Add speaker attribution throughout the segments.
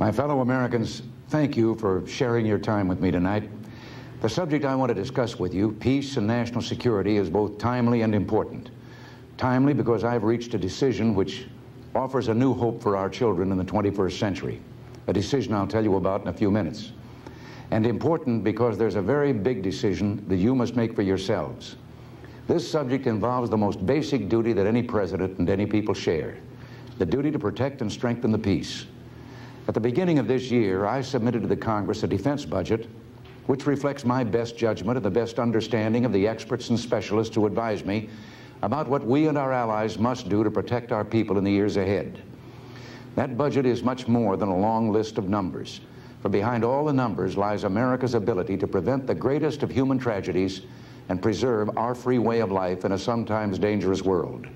Speaker 1: My fellow Americans, thank you for sharing your time with me tonight. The subject I want to discuss with you, peace and national security, is both timely and important. Timely because I've reached a decision which offers a new hope for our children in the 21st century, a decision I'll tell you about in a few minutes. And important because there's a very big decision that you must make for yourselves. This subject involves the most basic duty that any president and any people share, the duty to protect and strengthen the peace. At the beginning of this year, I submitted to the Congress a defense budget which reflects my best judgment and the best understanding of the experts and specialists who advise me about what we and our allies must do to protect our people in the years ahead. That budget is much more than a long list of numbers, for behind all the numbers lies America's ability to prevent the greatest of human tragedies and preserve our free way of life in a sometimes dangerous world.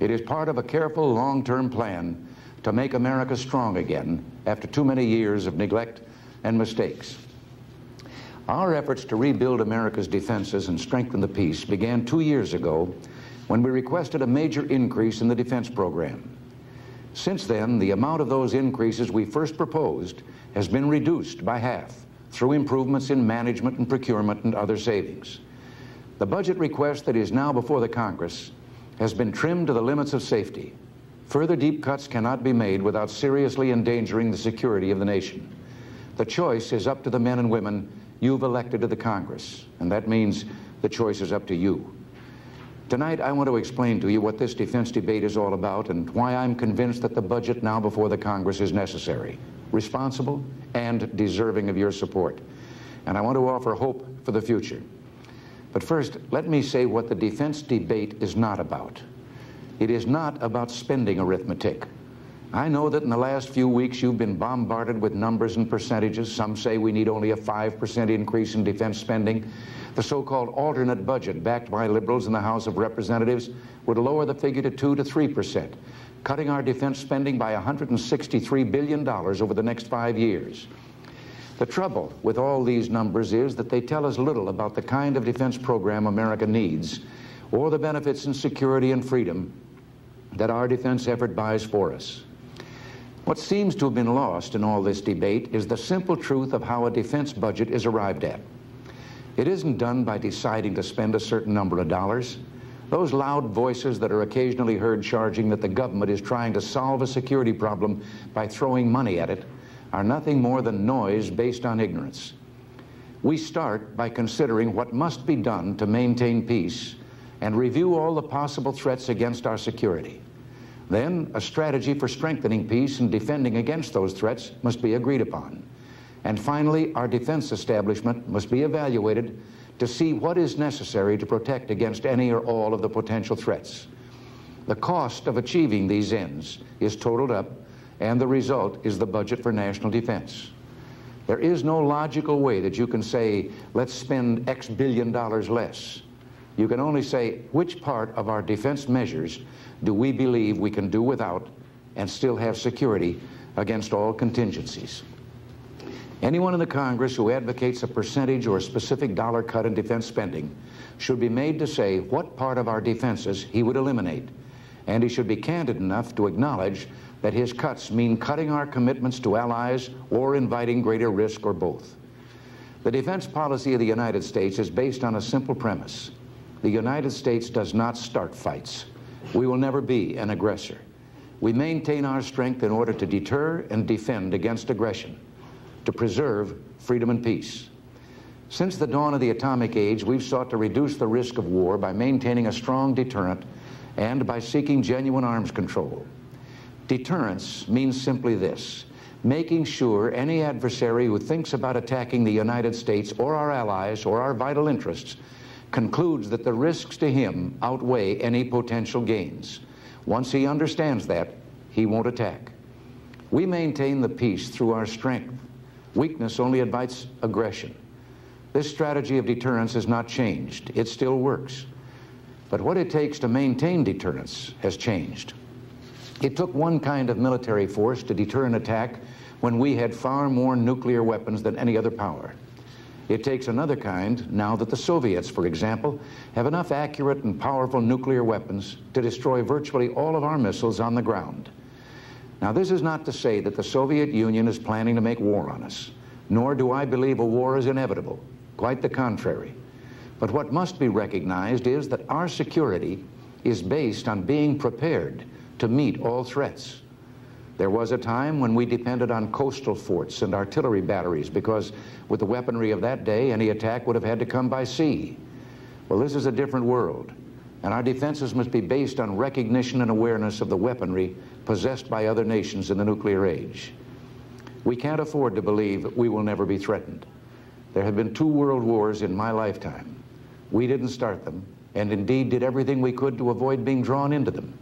Speaker 1: It is part of a careful long-term plan to make America strong again after too many years of neglect and mistakes. Our efforts to rebuild America's defenses and strengthen the peace began two years ago when we requested a major increase in the defense program. Since then, the amount of those increases we first proposed has been reduced by half through improvements in management and procurement and other savings. The budget request that is now before the Congress has been trimmed to the limits of safety. Further deep cuts cannot be made without seriously endangering the security of the nation. The choice is up to the men and women you've elected to the Congress, and that means the choice is up to you. Tonight, I want to explain to you what this defense debate is all about and why I'm convinced that the budget now before the Congress is necessary, responsible, and deserving of your support. And I want to offer hope for the future. But first, let me say what the defense debate is not about. It is not about spending arithmetic. I know that in the last few weeks you've been bombarded with numbers and percentages. Some say we need only a 5% increase in defense spending. The so-called alternate budget backed by liberals in the House of Representatives would lower the figure to 2 to 3%, cutting our defense spending by $163 billion over the next five years. The trouble with all these numbers is that they tell us little about the kind of defense program America needs or the benefits in security and freedom that our defense effort buys for us. What seems to have been lost in all this debate is the simple truth of how a defense budget is arrived at. It isn't done by deciding to spend a certain number of dollars. Those loud voices that are occasionally heard charging that the government is trying to solve a security problem by throwing money at it are nothing more than noise based on ignorance. We start by considering what must be done to maintain peace and review all the possible threats against our security. Then, a strategy for strengthening peace and defending against those threats must be agreed upon. And finally, our defense establishment must be evaluated to see what is necessary to protect against any or all of the potential threats. The cost of achieving these ends is totaled up and the result is the budget for national defense. There is no logical way that you can say, let's spend X billion dollars less. You can only say, which part of our defense measures do we believe we can do without and still have security against all contingencies? Anyone in the Congress who advocates a percentage or a specific dollar cut in defense spending should be made to say what part of our defenses he would eliminate. And he should be candid enough to acknowledge that his cuts mean cutting our commitments to allies or inviting greater risk or both. The defense policy of the United States is based on a simple premise. The United States does not start fights. We will never be an aggressor. We maintain our strength in order to deter and defend against aggression, to preserve freedom and peace. Since the dawn of the atomic age, we've sought to reduce the risk of war by maintaining a strong deterrent and by seeking genuine arms control. Deterrence means simply this making sure any adversary who thinks about attacking the United States or our allies or our vital interests concludes that the risks to him outweigh any potential gains. Once he understands that, he won't attack. We maintain the peace through our strength. Weakness only invites aggression. This strategy of deterrence has not changed. It still works. But what it takes to maintain deterrence has changed. It took one kind of military force to deter an attack when we had far more nuclear weapons than any other power. It takes another kind now that the Soviets, for example, have enough accurate and powerful nuclear weapons to destroy virtually all of our missiles on the ground. Now, this is not to say that the Soviet Union is planning to make war on us, nor do I believe a war is inevitable. Quite the contrary. But what must be recognized is that our security is based on being prepared to meet all threats. There was a time when we depended on coastal forts and artillery batteries because with the weaponry of that day, any attack would have had to come by sea. Well, this is a different world, and our defenses must be based on recognition and awareness of the weaponry possessed by other nations in the nuclear age. We can't afford to believe we will never be threatened. There have been two world wars in my lifetime. We didn't start them, and indeed did everything we could to avoid being drawn into them.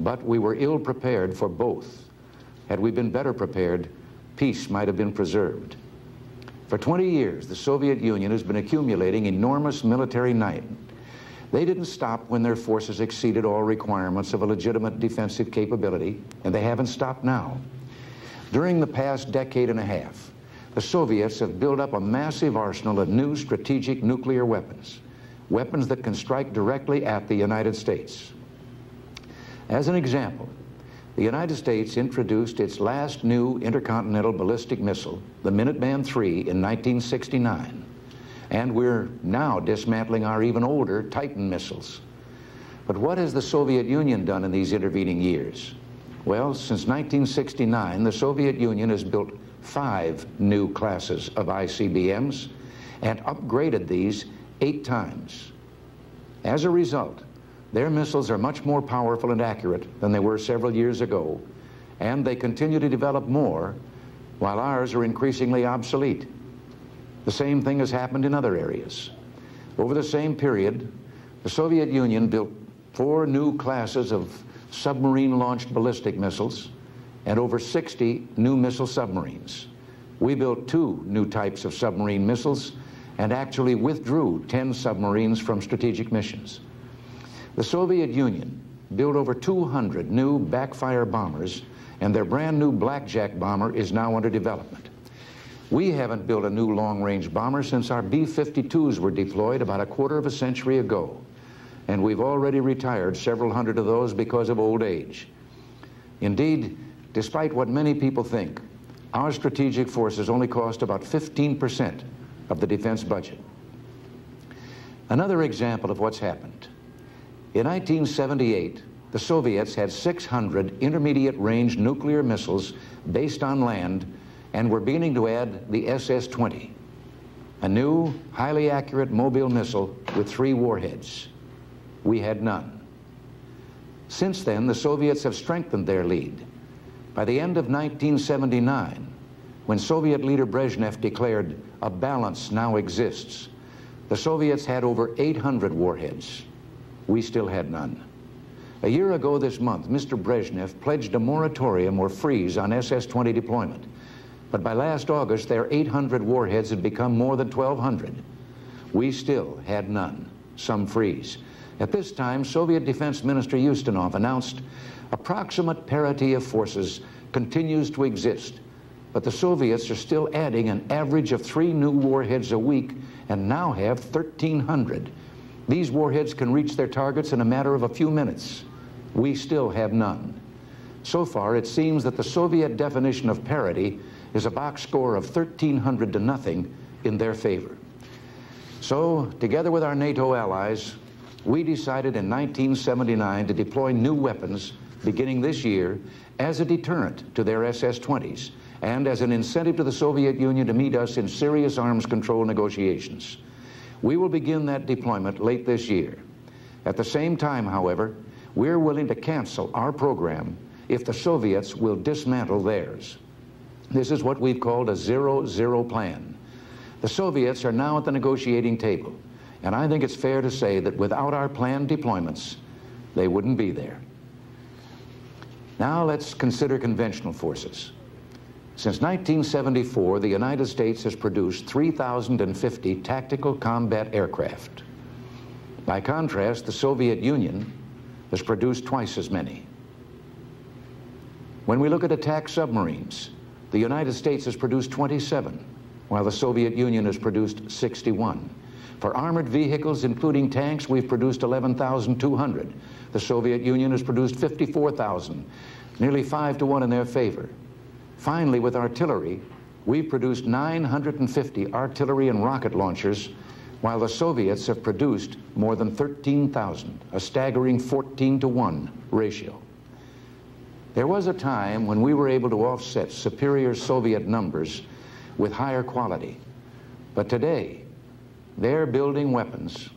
Speaker 1: But we were ill prepared for both. Had we been better prepared, peace might have been preserved. For 20 years, the Soviet Union has been accumulating enormous military might. They didn't stop when their forces exceeded all requirements of a legitimate defensive capability, and they haven't stopped now. During the past decade and a half, the Soviets have built up a massive arsenal of new strategic nuclear weapons, weapons that can strike directly at the United States. As an example, the United States introduced its last new intercontinental ballistic missile, the Minuteman III, in 1969. And we're now dismantling our even older Titan missiles. But what has the Soviet Union done in these intervening years? Well, since 1969, the Soviet Union has built five new classes of ICBMs and upgraded these eight times. As a result, their missiles are much more powerful and accurate than they were several years ago, and they continue to develop more while ours are increasingly obsolete. The same thing has happened in other areas. Over the same period, the Soviet Union built four new classes of submarine-launched ballistic missiles and over 60 new missile submarines. We built two new types of submarine missiles and actually withdrew 10 submarines from strategic missions. The Soviet Union built over 200 new backfire bombers, and their brand new Blackjack bomber is now under development. We haven't built a new long-range bomber since our B-52s were deployed about a quarter of a century ago, and we've already retired several hundred of those because of old age. Indeed, despite what many people think, our strategic forces only cost about 15% of the defense budget. Another example of what's happened. In 1978, the Soviets had 600 intermediate-range nuclear missiles based on land and were beginning to add the SS-20, a new, highly accurate mobile missile with three warheads. We had none. Since then, the Soviets have strengthened their lead. By the end of 1979, when Soviet leader Brezhnev declared a balance now exists, the Soviets had over 800 warheads. We still had none. A year ago this month, Mr. Brezhnev pledged a moratorium or freeze on SS-20 deployment. But by last August, their 800 warheads had become more than 1,200. We still had none, some freeze. At this time, Soviet Defense Minister Ustinov announced approximate parity of forces continues to exist, but the Soviets are still adding an average of three new warheads a week and now have 1,300. These warheads can reach their targets in a matter of a few minutes. We still have none. So far, it seems that the Soviet definition of parity is a box score of 1,300 to nothing in their favor. So, together with our NATO allies, we decided in 1979 to deploy new weapons beginning this year as a deterrent to their SS-20s and as an incentive to the Soviet Union to meet us in serious arms control negotiations. We will begin that deployment late this year. At the same time, however, we're willing to cancel our program if the Soviets will dismantle theirs. This is what we've called a zero-zero plan. The Soviets are now at the negotiating table, and I think it's fair to say that without our planned deployments, they wouldn't be there. Now let's consider conventional forces. Since 1974, the United States has produced 3,050 tactical combat aircraft. By contrast, the Soviet Union has produced twice as many. When we look at attack submarines, the United States has produced 27, while the Soviet Union has produced 61. For armored vehicles, including tanks, we've produced 11,200. The Soviet Union has produced 54,000. nearly five to one in their favor. Finally, with artillery, we produced 950 artillery and rocket launchers, while the Soviets have produced more than 13,000, a staggering 14 to 1 ratio. There was a time when we were able to offset superior Soviet numbers with higher quality. But today, they're building weapons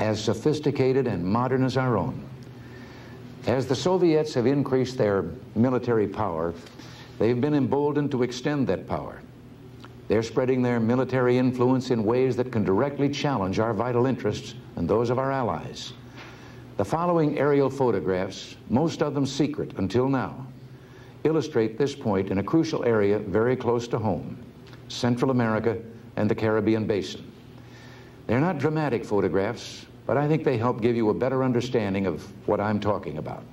Speaker 1: as sophisticated and modern as our own. As the Soviets have increased their military power, they've been emboldened to extend that power. They're spreading their military influence in ways that can directly challenge our vital interests and those of our allies. The following aerial photographs, most of them secret until now, illustrate this point in a crucial area very close to home, Central America and the Caribbean Basin. They're not dramatic photographs, but I think they help give you a better understanding of what I'm talking about.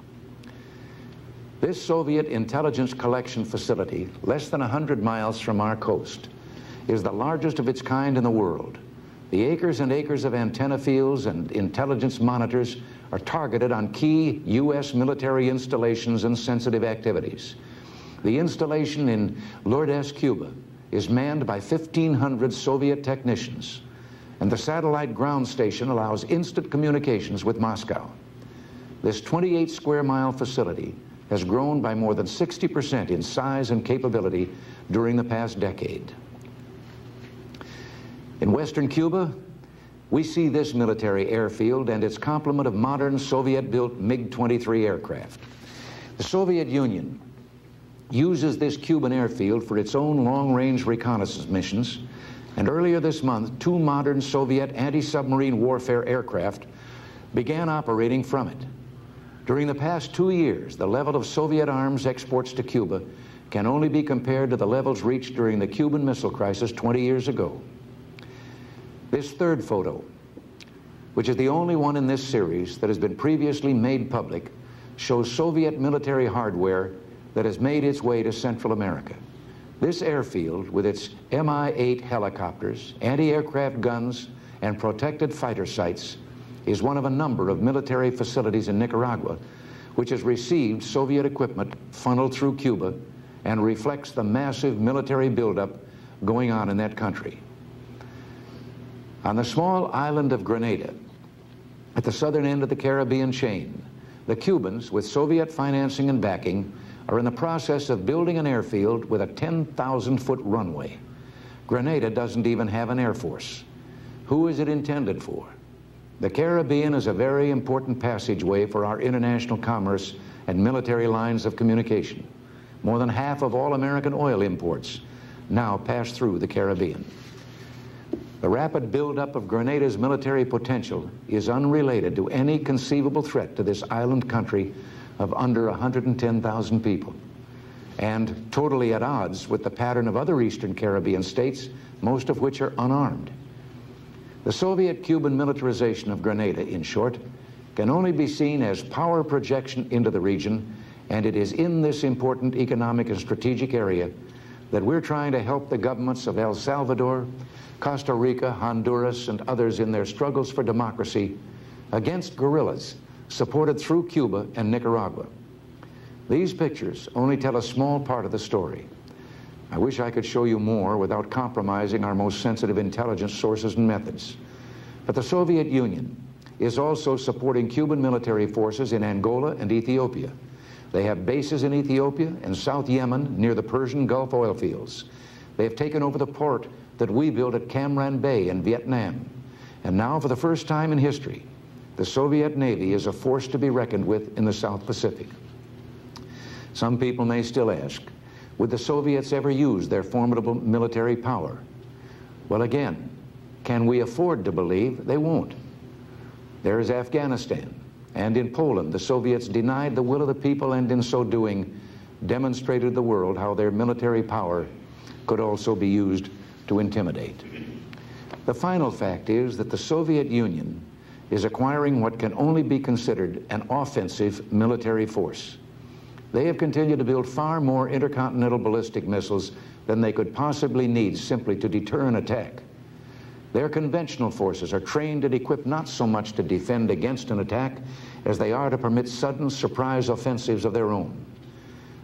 Speaker 1: This Soviet intelligence collection facility, less than 100 miles from our coast, is the largest of its kind in the world. The acres and acres of antenna fields and intelligence monitors are targeted on key U.S. military installations and sensitive activities. The installation in Lourdes, Cuba, is manned by 1,500 Soviet technicians and the satellite ground station allows instant communications with Moscow. This 28 square mile facility has grown by more than 60% in size and capability during the past decade. In western Cuba, we see this military airfield and its complement of modern Soviet-built MiG-23 aircraft. The Soviet Union uses this Cuban airfield for its own long-range reconnaissance missions and earlier this month, two modern Soviet anti-submarine warfare aircraft began operating from it. During the past two years, the level of Soviet arms exports to Cuba can only be compared to the levels reached during the Cuban Missile Crisis 20 years ago. This third photo, which is the only one in this series that has been previously made public, shows Soviet military hardware that has made its way to Central America. This airfield, with its Mi-8 helicopters, anti-aircraft guns, and protected fighter sites, is one of a number of military facilities in Nicaragua which has received Soviet equipment funneled through Cuba and reflects the massive military buildup going on in that country. On the small island of Grenada, at the southern end of the Caribbean chain, the Cubans, with Soviet financing and backing, are in the process of building an airfield with a 10,000 foot runway. Grenada doesn't even have an air force. Who is it intended for? The Caribbean is a very important passageway for our international commerce and military lines of communication. More than half of all American oil imports now pass through the Caribbean. The rapid buildup of Grenada's military potential is unrelated to any conceivable threat to this island country of under 110,000 people and totally at odds with the pattern of other Eastern Caribbean states, most of which are unarmed. The Soviet-Cuban militarization of Grenada, in short, can only be seen as power projection into the region, and it is in this important economic and strategic area that we're trying to help the governments of El Salvador, Costa Rica, Honduras, and others in their struggles for democracy against guerrillas supported through Cuba and Nicaragua. These pictures only tell a small part of the story. I wish I could show you more without compromising our most sensitive intelligence sources and methods. But the Soviet Union is also supporting Cuban military forces in Angola and Ethiopia. They have bases in Ethiopia and South Yemen near the Persian Gulf oil fields. They have taken over the port that we built at Cam Ranh Bay in Vietnam. And now, for the first time in history, the Soviet Navy is a force to be reckoned with in the South Pacific. Some people may still ask, would the Soviets ever use their formidable military power? Well, again, can we afford to believe they won't? There is Afghanistan, and in Poland, the Soviets denied the will of the people and in so doing demonstrated the world how their military power could also be used to intimidate. The final fact is that the Soviet Union is acquiring what can only be considered an offensive military force. They have continued to build far more intercontinental ballistic missiles than they could possibly need simply to deter an attack. Their conventional forces are trained and equipped not so much to defend against an attack as they are to permit sudden surprise offensives of their own.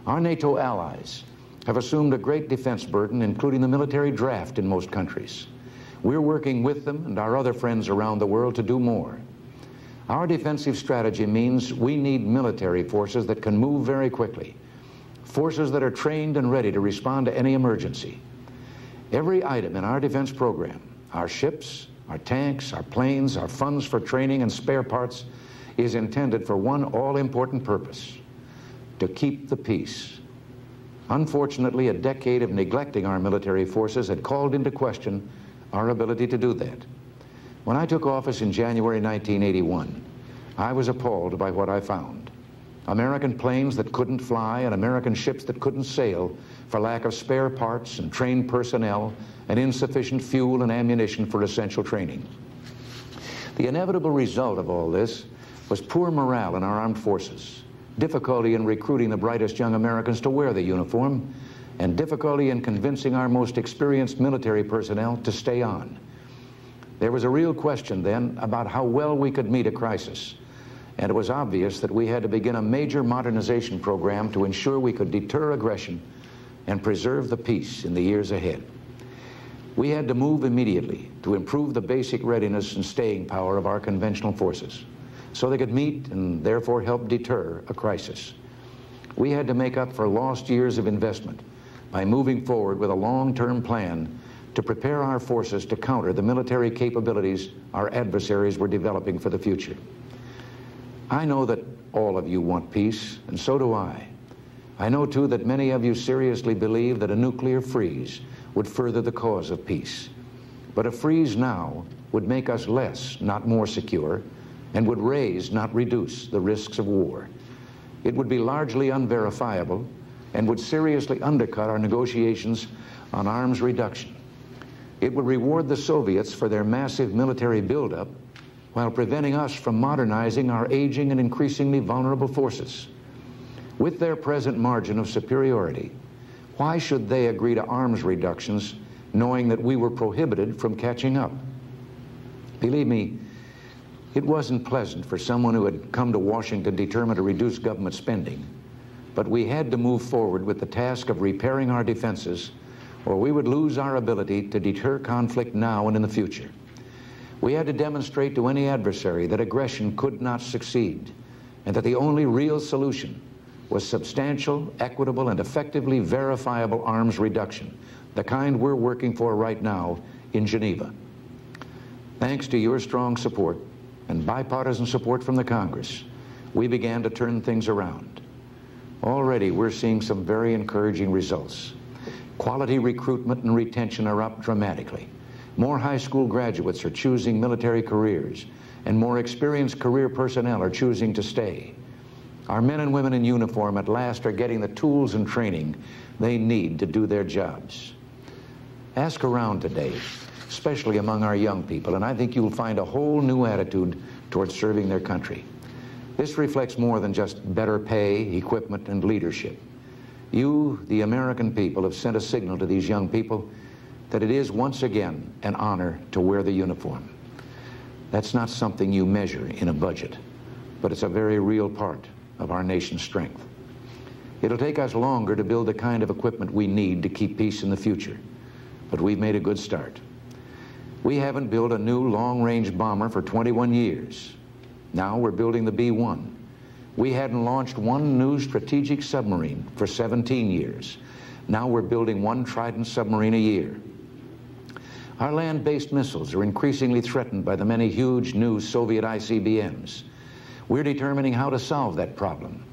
Speaker 1: Our NATO allies have assumed a great defense burden, including the military draft in most countries. We're working with them and our other friends around the world to do more. Our defensive strategy means we need military forces that can move very quickly, forces that are trained and ready to respond to any emergency. Every item in our defense program, our ships, our tanks, our planes, our funds for training and spare parts, is intended for one all-important purpose, to keep the peace. Unfortunately, a decade of neglecting our military forces had called into question our ability to do that. When I took office in January 1981, I was appalled by what I found. American planes that couldn't fly and American ships that couldn't sail for lack of spare parts and trained personnel and insufficient fuel and ammunition for essential training. The inevitable result of all this was poor morale in our armed forces, difficulty in recruiting the brightest young Americans to wear the uniform, and difficulty in convincing our most experienced military personnel to stay on. There was a real question then about how well we could meet a crisis, and it was obvious that we had to begin a major modernization program to ensure we could deter aggression and preserve the peace in the years ahead. We had to move immediately to improve the basic readiness and staying power of our conventional forces so they could meet and therefore help deter a crisis. We had to make up for lost years of investment by moving forward with a long-term plan to prepare our forces to counter the military capabilities our adversaries were developing for the future. I know that all of you want peace, and so do I. I know, too, that many of you seriously believe that a nuclear freeze would further the cause of peace. But a freeze now would make us less, not more secure, and would raise, not reduce, the risks of war. It would be largely unverifiable and would seriously undercut our negotiations on arms reduction. It would reward the Soviets for their massive military buildup while preventing us from modernizing our aging and increasingly vulnerable forces. With their present margin of superiority, why should they agree to arms reductions knowing that we were prohibited from catching up? Believe me, it wasn't pleasant for someone who had come to Washington determined to reduce government spending, but we had to move forward with the task of repairing our defenses or we would lose our ability to deter conflict now and in the future. We had to demonstrate to any adversary that aggression could not succeed and that the only real solution was substantial, equitable, and effectively verifiable arms reduction, the kind we're working for right now in Geneva. Thanks to your strong support and bipartisan support from the Congress, we began to turn things around. Already, we're seeing some very encouraging results. Quality recruitment and retention are up dramatically. More high school graduates are choosing military careers, and more experienced career personnel are choosing to stay. Our men and women in uniform at last are getting the tools and training they need to do their jobs. Ask around today, especially among our young people, and I think you'll find a whole new attitude towards serving their country. This reflects more than just better pay, equipment, and leadership. You, the American people, have sent a signal to these young people that it is once again an honor to wear the uniform. That's not something you measure in a budget, but it's a very real part of our nation's strength. It'll take us longer to build the kind of equipment we need to keep peace in the future, but we've made a good start. We haven't built a new long-range bomber for 21 years. Now we're building the B-1. We hadn't launched one new strategic submarine for 17 years. Now we're building one Trident submarine a year. Our land-based missiles are increasingly threatened by the many huge new Soviet ICBMs. We're determining how to solve that problem.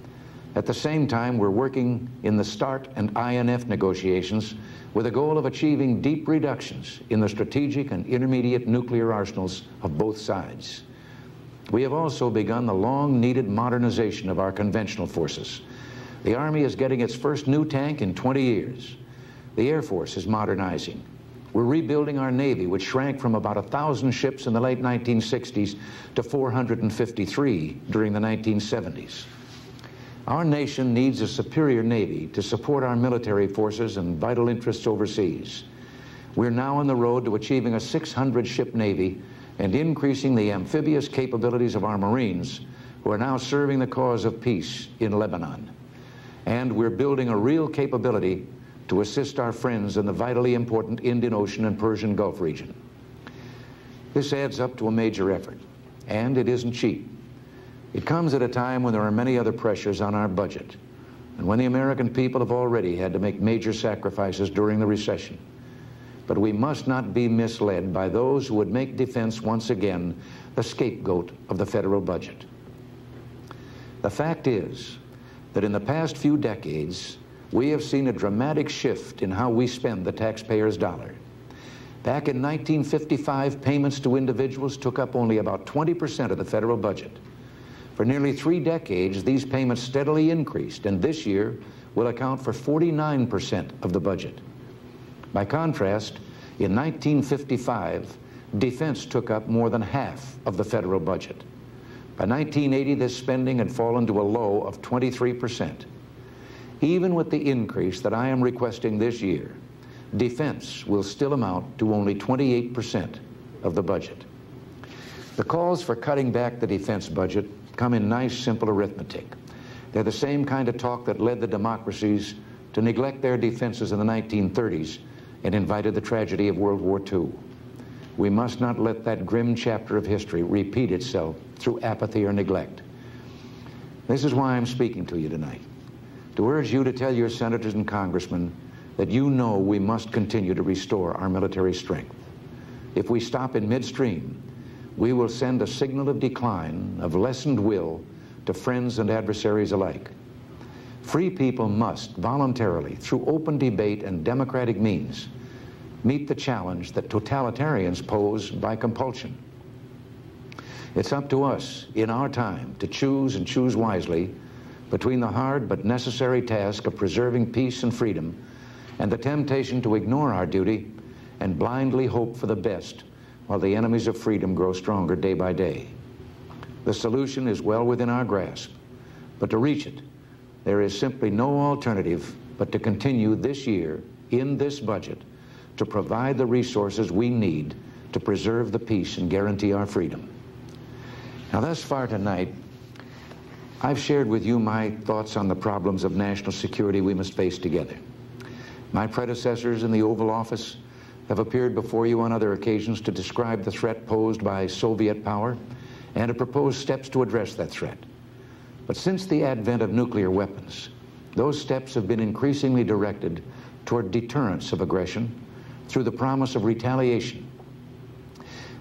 Speaker 1: At the same time, we're working in the START and INF negotiations with a goal of achieving deep reductions in the strategic and intermediate nuclear arsenals of both sides. We have also begun the long-needed modernization of our conventional forces. The Army is getting its first new tank in 20 years. The Air Force is modernizing. We're rebuilding our Navy, which shrank from about 1,000 ships in the late 1960s to 453 during the 1970s. Our nation needs a superior Navy to support our military forces and vital interests overseas. We're now on the road to achieving a 600-ship Navy and increasing the amphibious capabilities of our Marines who are now serving the cause of peace in Lebanon. And we're building a real capability to assist our friends in the vitally important Indian Ocean and Persian Gulf region. This adds up to a major effort, and it isn't cheap. It comes at a time when there are many other pressures on our budget, and when the American people have already had to make major sacrifices during the recession. But we must not be misled by those who would make defense once again the scapegoat of the federal budget. The fact is that in the past few decades, we have seen a dramatic shift in how we spend the taxpayer's dollar. Back in 1955, payments to individuals took up only about 20% of the federal budget. For nearly three decades, these payments steadily increased, and this year will account for 49% of the budget. By contrast, in 1955, defense took up more than half of the federal budget. By 1980, this spending had fallen to a low of 23%. Even with the increase that I am requesting this year, defense will still amount to only 28% of the budget. The calls for cutting back the defense budget come in nice, simple arithmetic. They're the same kind of talk that led the democracies to neglect their defenses in the 1930s and invited the tragedy of World War II. We must not let that grim chapter of history repeat itself through apathy or neglect. This is why I'm speaking to you tonight, to urge you to tell your senators and congressmen that you know we must continue to restore our military strength. If we stop in midstream, we will send a signal of decline, of lessened will, to friends and adversaries alike. Free people must voluntarily, through open debate and democratic means, meet the challenge that totalitarians pose by compulsion. It's up to us in our time to choose and choose wisely between the hard but necessary task of preserving peace and freedom and the temptation to ignore our duty and blindly hope for the best while the enemies of freedom grow stronger day by day. The solution is well within our grasp, but to reach it, there is simply no alternative but to continue this year in this budget to provide the resources we need to preserve the peace and guarantee our freedom. Now, thus far tonight, I've shared with you my thoughts on the problems of national security we must face together. My predecessors in the Oval Office have appeared before you on other occasions to describe the threat posed by Soviet power and to propose steps to address that threat. But since the advent of nuclear weapons, those steps have been increasingly directed toward deterrence of aggression through the promise of retaliation.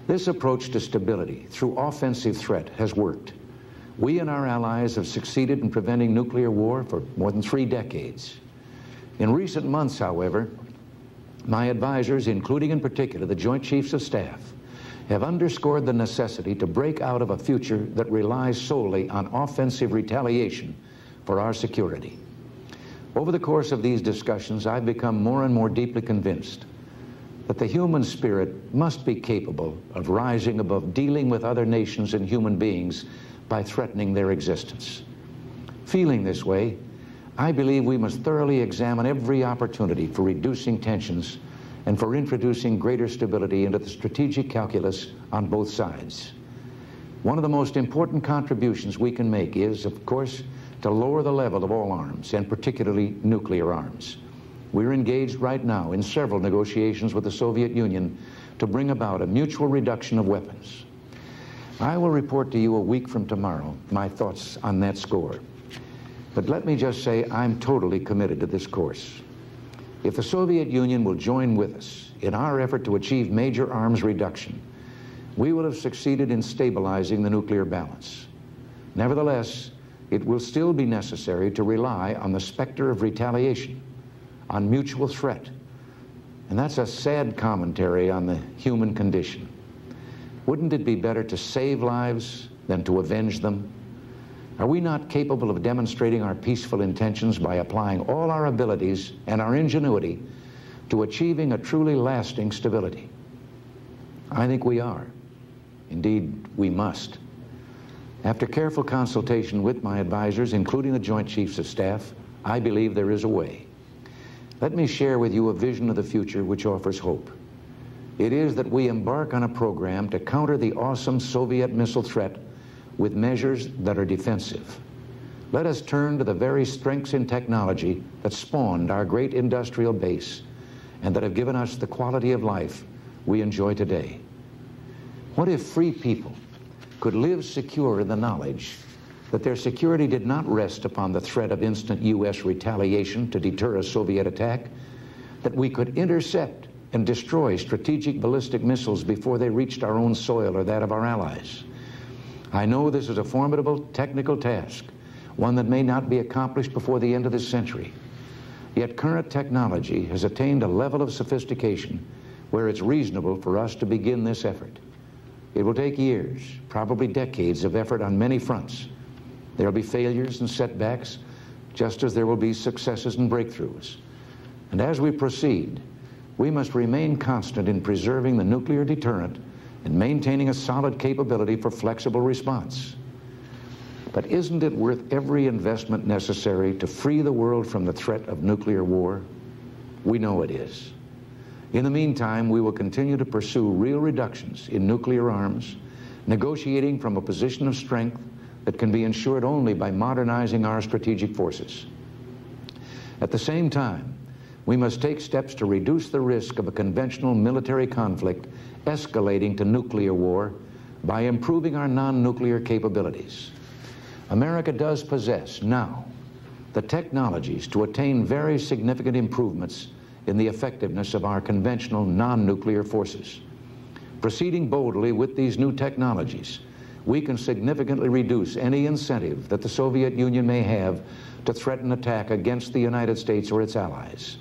Speaker 1: This approach to stability through offensive threat has worked. We and our allies have succeeded in preventing nuclear war for more than three decades. In recent months, however, my advisors, including in particular the Joint Chiefs of Staff, have underscored the necessity to break out of a future that relies solely on offensive retaliation for our security. Over the course of these discussions, I've become more and more deeply convinced that the human spirit must be capable of rising above dealing with other nations and human beings by threatening their existence. Feeling this way, I believe we must thoroughly examine every opportunity for reducing tensions and for introducing greater stability into the strategic calculus on both sides. One of the most important contributions we can make is, of course, to lower the level of all arms, and particularly nuclear arms. We're engaged right now in several negotiations with the Soviet Union to bring about a mutual reduction of weapons. I will report to you a week from tomorrow my thoughts on that score. But let me just say I'm totally committed to this course. If the Soviet Union will join with us in our effort to achieve major arms reduction, we will have succeeded in stabilizing the nuclear balance. Nevertheless, it will still be necessary to rely on the specter of retaliation on mutual threat. And that's a sad commentary on the human condition. Wouldn't it be better to save lives than to avenge them? Are we not capable of demonstrating our peaceful intentions by applying all our abilities and our ingenuity to achieving a truly lasting stability? I think we are. Indeed, we must. After careful consultation with my advisors, including the Joint Chiefs of Staff, I believe there is a way. Let me share with you a vision of the future which offers hope. It is that we embark on a program to counter the awesome Soviet missile threat with measures that are defensive. Let us turn to the very strengths in technology that spawned our great industrial base and that have given us the quality of life we enjoy today. What if free people could live secure in the knowledge that their security did not rest upon the threat of instant U.S. retaliation to deter a Soviet attack, that we could intercept and destroy strategic ballistic missiles before they reached our own soil or that of our allies. I know this is a formidable technical task, one that may not be accomplished before the end of this century. Yet current technology has attained a level of sophistication where it's reasonable for us to begin this effort. It will take years, probably decades of effort on many fronts. There will be failures and setbacks, just as there will be successes and breakthroughs. And as we proceed, we must remain constant in preserving the nuclear deterrent and maintaining a solid capability for flexible response. But isn't it worth every investment necessary to free the world from the threat of nuclear war? We know it is. In the meantime, we will continue to pursue real reductions in nuclear arms, negotiating from a position of strength that can be ensured only by modernizing our strategic forces. At the same time, we must take steps to reduce the risk of a conventional military conflict escalating to nuclear war by improving our non-nuclear capabilities. America does possess now the technologies to attain very significant improvements in the effectiveness of our conventional non-nuclear forces. Proceeding boldly with these new technologies, we can significantly reduce any incentive that the Soviet Union may have to threaten attack against the United States or its allies.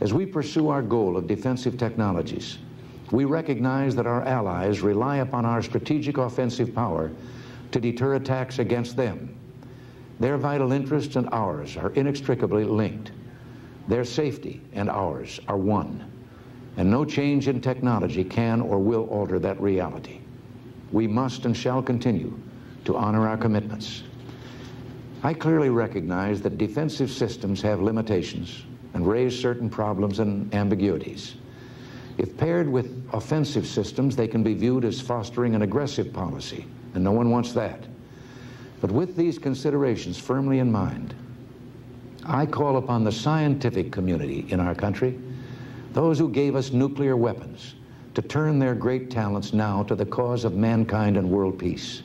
Speaker 1: As we pursue our goal of defensive technologies, we recognize that our allies rely upon our strategic offensive power to deter attacks against them. Their vital interests and ours are inextricably linked. Their safety and ours are one. And no change in technology can or will alter that reality. We must and shall continue to honor our commitments. I clearly recognize that defensive systems have limitations and raise certain problems and ambiguities. If paired with offensive systems, they can be viewed as fostering an aggressive policy and no one wants that. But with these considerations firmly in mind, I call upon the scientific community in our country, those who gave us nuclear weapons, to turn their great talents now to the cause of mankind and world peace,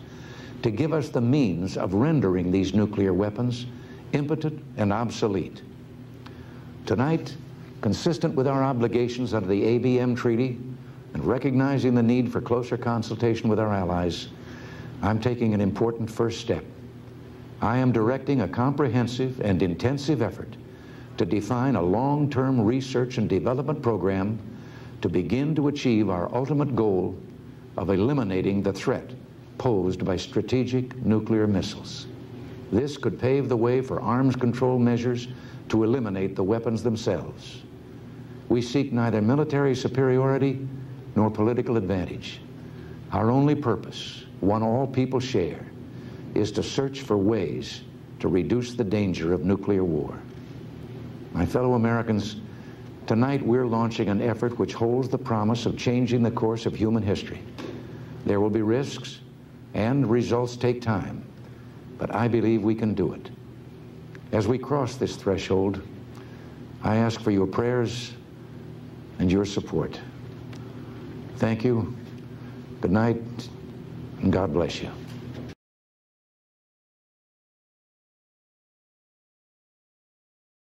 Speaker 1: to give us the means of rendering these nuclear weapons impotent and obsolete. Tonight, consistent with our obligations under the ABM Treaty and recognizing the need for closer consultation with our allies, I'm taking an important first step. I am directing a comprehensive and intensive effort to define a long-term research and development program to begin to achieve our ultimate goal of eliminating the threat posed by strategic nuclear missiles. This could pave the way for arms control measures to eliminate the weapons themselves. We seek neither military superiority nor political advantage. Our only purpose one all people share, is to search for ways to reduce the danger of nuclear war. My fellow Americans, tonight we're launching an effort which holds the promise of changing the course of human history. There will be risks, and results take time, but I believe we can do it. As we cross this threshold, I ask for your prayers and your support. Thank you. Good night and God bless you.